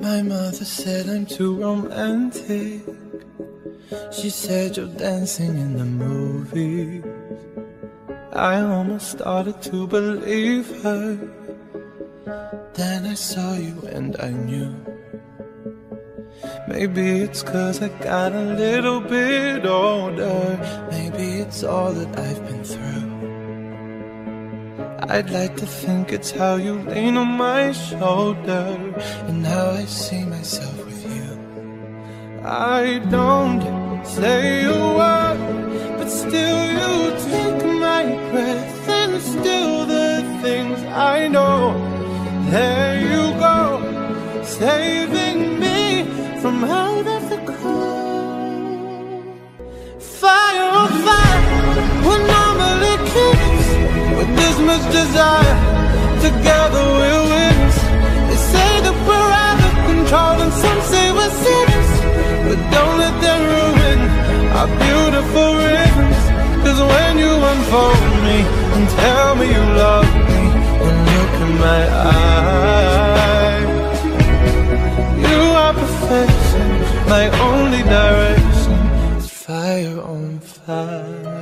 My mother said I'm too romantic. She said you're dancing in the movies. I almost started to believe her. Then I saw you and I knew. Maybe it's cause I got a little bit older. Maybe it's all that I've been through. I'd like to think it's how you lean on my shoulder and how I see myself with you. I don't say a word, but still you take my breath and still the things I know. There you go, saving me from out of the cold. Fire fire, desire. Together we're witness. They say that we're out of control, and some say we're sinners. But don't let them ruin our beautiful rhythms. Cause when you unfold me and tell me you love me, and look in my eyes, you are perfection. My only direction is fire on fire.